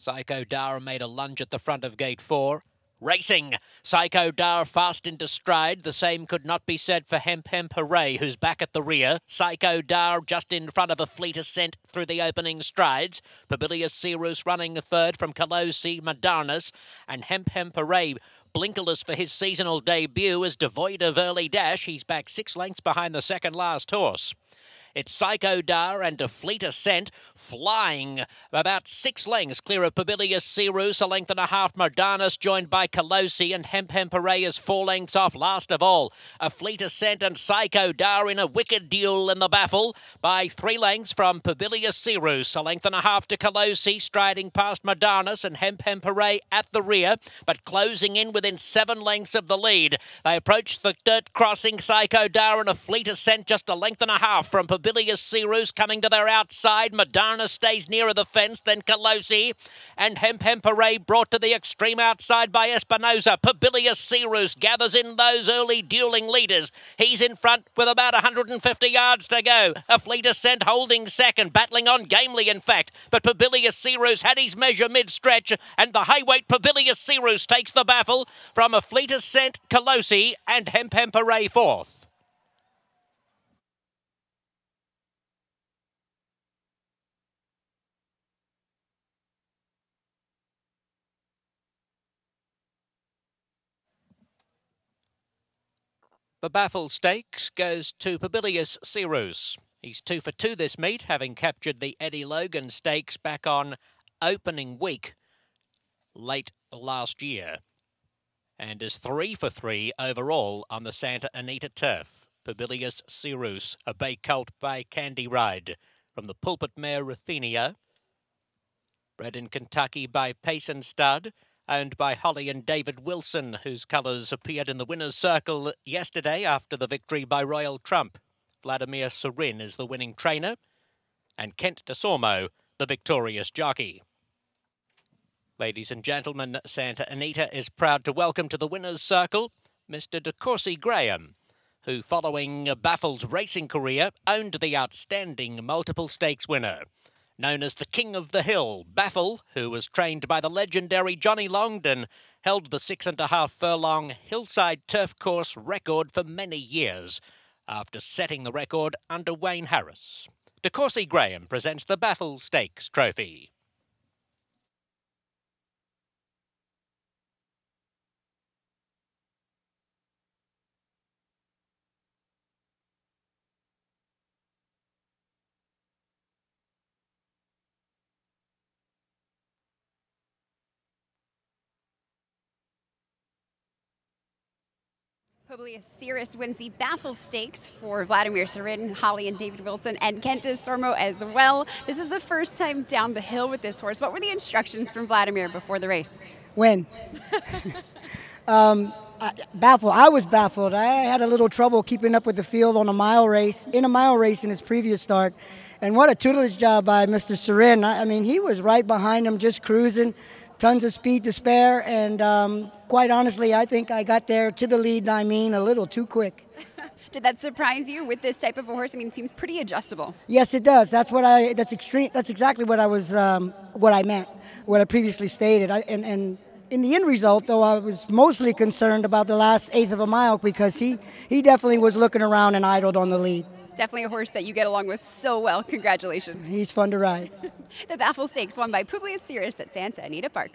Psycho Dar made a lunge at the front of gate four. Racing. Psycho Dar fast into stride. The same could not be said for Hemp Hemp Hooray, who's back at the rear. Psycho Dar just in front of a fleet ascent through the opening strides. Pubilius Syrus running third from Colosi Madarnas. And Hemp Hemp Hooray Blinkerless for his seasonal debut is devoid of early dash. He's back six lengths behind the second last horse. It's Psycho Dar and a fleet ascent flying about six lengths clear of Pubilius Syrus, a length and a half. Mardanus joined by Colosi and Hemp is four lengths off. Last of all, a fleet ascent and Psycho Dar in a wicked duel in the baffle by three lengths from Pubilius Syrus, a length and a half to Colosi, striding past Mardanus and Hemp at the rear, but closing in within seven lengths of the lead. They approach the dirt crossing Psycho Dar and a fleet ascent just a length and a half from Pubilius Pubilius Syrus coming to their outside. Madonna stays nearer the fence than Colosi. And Hemp Hempere brought to the extreme outside by Espinosa. Pubilius Syrus gathers in those early dueling leaders. He's in front with about 150 yards to go. A fleet ascent holding second, battling on gamely, in fact. But Pubilius Syrus had his measure mid-stretch, and the high-weight Pubilius Syrus takes the baffle from a fleet ascent, Colosi, and Hemp Hempere fourth. The Baffle Stakes goes to Pubilius Syrus. He's two for two this meet, having captured the Eddie Logan Stakes back on opening week late last year. And is three for three overall on the Santa Anita turf. Pubilius Syrus, a bay colt by Candy Ride. From the pulpit mare Ruthenia. Bred in Kentucky by Payson Stud owned by Holly and David Wilson, whose colours appeared in the winner's circle yesterday after the victory by Royal Trump. Vladimir Cerin is the winning trainer, and Kent Desormeaux, the victorious jockey. Ladies and gentlemen, Santa Anita is proud to welcome to the winner's circle Mr. De Courcy Graham, who, following Baffle's racing career, owned the outstanding multiple stakes winner known as the King of the Hill, Baffle, who was trained by the legendary Johnny Longden, held the six and a half furlong hillside turf course record for many years, after setting the record under Wayne Harris. De Courcy Graham presents the Baffle Stakes Trophy. Pubilius Syrus wins the Baffle Stakes for Vladimir Cerin, Holly and David Wilson, and Kent Sormo as well. This is the first time down the hill with this horse. What were the instructions from Vladimir before the race? Win. um, I, baffled. I was baffled. I had a little trouble keeping up with the field on a mile race, in a mile race in his previous start. And what a tutelage job by Mr. Cerin. I, I mean, he was right behind him, just cruising tons of speed to spare, and um, quite honestly, I think I got there to the lead. I mean, a little too quick. Did that surprise you with this type of a horse? I mean, it seems pretty adjustable. Yes, it does. That's what I. That's extreme. That's exactly what I was. Um, what I meant. What I previously stated. I, and and in the end result, though, I was mostly concerned about the last eighth of a mile because he he definitely was looking around and idled on the lead definitely a horse that you get along with so well. Congratulations. He's fun to ride. the Baffle Stakes won by Pubilius Syrus at Santa Anita Park.